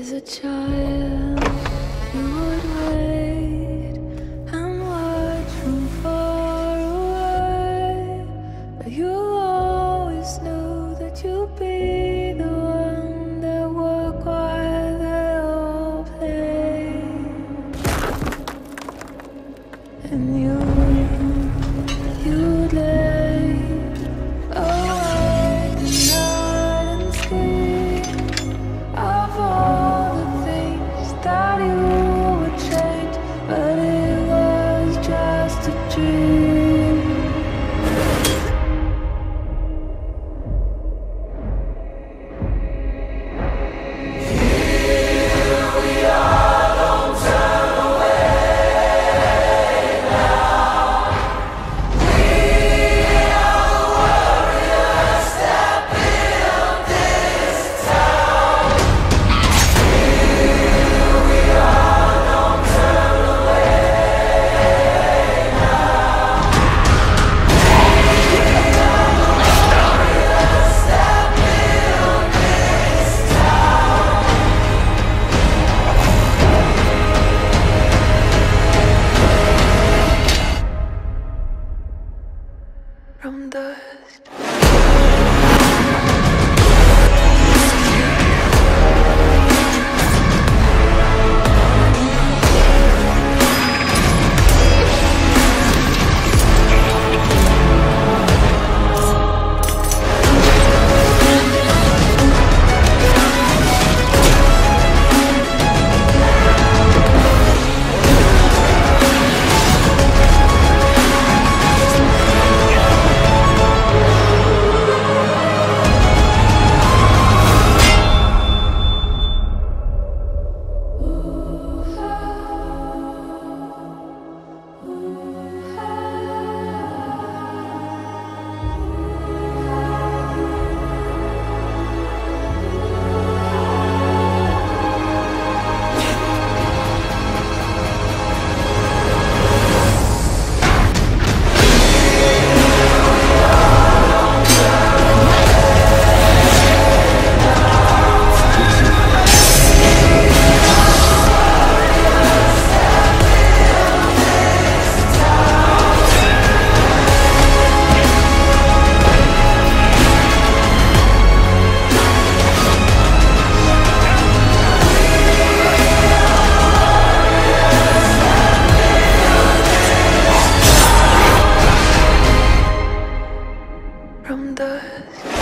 As a child, you would wait and watch from far away. But you always knew that you'd be the one that would while they all play. And you, but it was just a dream. From.